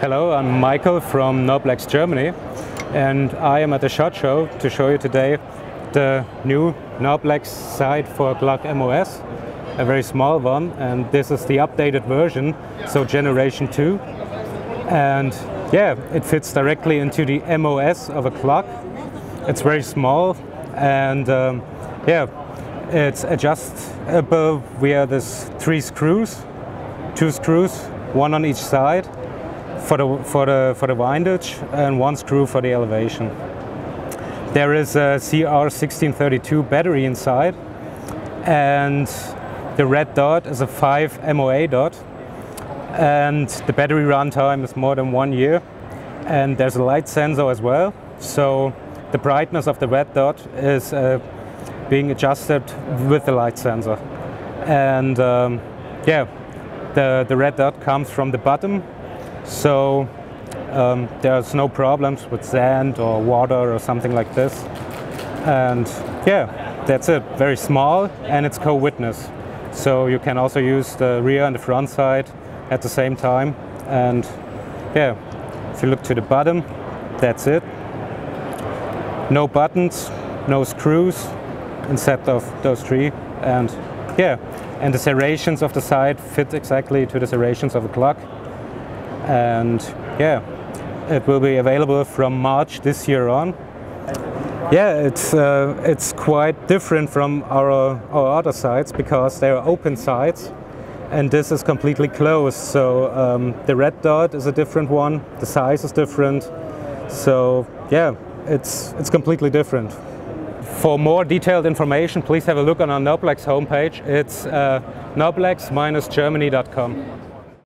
Hello, I'm Michael from Noblex Germany and I am at the SHOT Show to show you today the new Noblex sight for Glock MOS, a very small one and this is the updated version, so generation 2 and yeah, it fits directly into the MOS of a Glock. It's very small and um, yeah, it's adjustable via this three screws, two screws, one on each side for the for the for the windage and one screw for the elevation. There is a CR1632 battery inside and the red dot is a 5 MOA dot and the battery runtime is more than one year and there's a light sensor as well so the brightness of the red dot is uh, being adjusted with the light sensor. And um, yeah, the, the red dot comes from the bottom, so um, there's no problems with sand or water or something like this. And yeah, that's it. Very small and it's co-witness. So you can also use the rear and the front side at the same time. And yeah, if you look to the bottom, that's it. No buttons, no screws, instead of those three. And yeah, and the serrations of the side fit exactly to the serrations of a Glock. And yeah, it will be available from March this year on. Yeah, it's uh, it's quite different from our our other sights because they are open sights, and this is completely closed. So um, the red dot is a different one. The size is different. So yeah, it's it's completely different. For more detailed information, please have a look on our Noblex homepage. It's uh, noblex-germany.com.